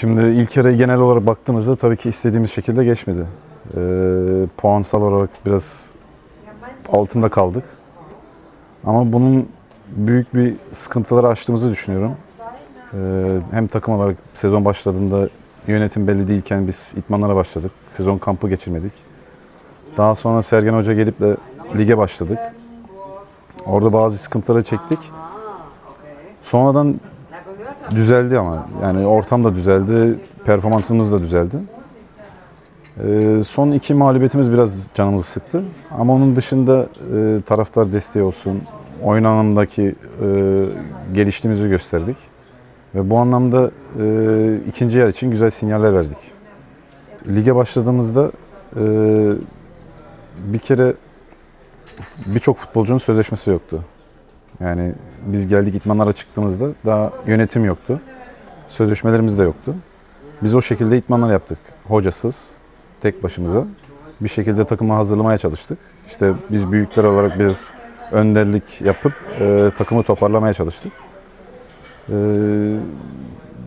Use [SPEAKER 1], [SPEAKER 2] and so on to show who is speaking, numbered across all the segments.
[SPEAKER 1] Şimdi ilk yarı genel olarak baktığımızda tabii ki istediğimiz şekilde geçmedi. Ee, puansal olarak biraz altında kaldık. Ama bunun büyük bir sıkıntıları aştığımızı düşünüyorum. Ee, hem takım olarak sezon başladığında yönetim belli değilken biz itmanlara başladık. Sezon kampı geçirmedik. Daha sonra Sergen Hoca gelip de lige başladık. Orada bazı sıkıntıları çektik. Sonradan düzeldi ama yani ortam da düzeldi, performansımız da düzeldi. Ee, son iki mağlubiyetimiz biraz canımızı sıktı. Ama onun dışında e, taraftar desteği olsun, oyun anlamındaki e, geliştiğimizi gösterdik. Ve bu anlamda e, ikinci yer için güzel sinyaller verdik. Lige başladığımızda e, bir kere birçok futbolcunun sözleşmesi yoktu. Yani biz geldik itmanlara çıktığımızda daha yönetim yoktu. Sözleşmelerimiz de yoktu. Biz o şekilde itmanlar yaptık. Hocasız, tek başımıza. Bir şekilde takımı hazırlamaya çalıştık. İşte biz büyükler olarak biraz önderlik yapıp e, takımı toparlamaya çalıştık. E,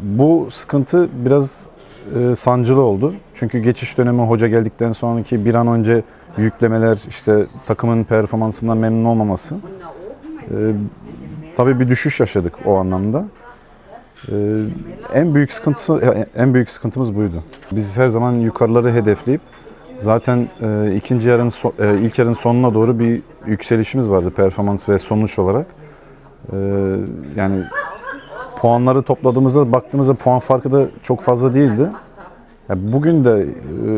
[SPEAKER 1] bu sıkıntı biraz e, sancılı oldu. Çünkü geçiş dönemi hoca geldikten sonraki bir an önce yüklemeler, işte takımın performansından memnun olmaması. E, tabii bir düşüş yaşadık o anlamda. E, en büyük sıkıntısı en büyük sıkıntımız buydu. Biz her zaman yukarıları hedefleyip zaten e, ikinci yarın so- e, ilk yarın sonuna doğru bir yükselişimiz vardı performans ve sonuç olarak. E, yani puanları topladığımızda baktığımızda puan farkı da çok fazla değildi. Bugün de e,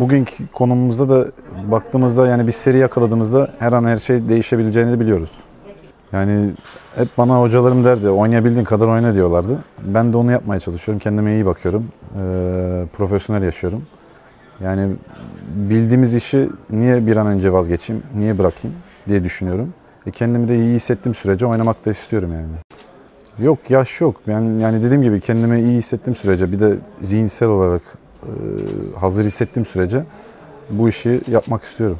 [SPEAKER 1] bugünkü konumumuzda da baktığımızda yani bir seri yakaladığımızda her an her şey değişebileceğini de biliyoruz. Yani hep bana hocalarım derdi oynayabildiğin kadar oyna diyorlardı. Ben de onu yapmaya çalışıyorum. Kendime iyi bakıyorum. E, profesyonel yaşıyorum. Yani bildiğimiz işi niye bir an önce vazgeçeyim, niye bırakayım diye düşünüyorum. E kendimi de iyi hissettiğim sürece oynamak da istiyorum yani. Yok yaş yok. Yani, yani dediğim gibi kendimi iyi hissettiğim sürece bir de zihinsel olarak e, hazır hissettiğim sürece bu işi yapmak istiyorum.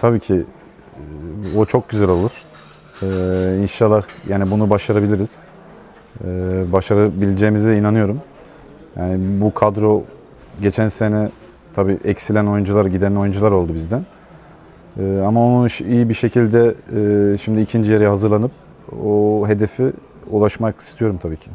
[SPEAKER 1] Tabii ki e, o çok güzel olur. E, inşallah yani bunu başarabiliriz. E, başarabileceğimize inanıyorum. Yani bu kadro geçen sene tabii eksilen oyuncular, giden oyuncular oldu bizden. E, ama onu iyi bir şekilde e, şimdi ikinci yere hazırlanıp o hedefi ulaşmak istiyorum tabii ki.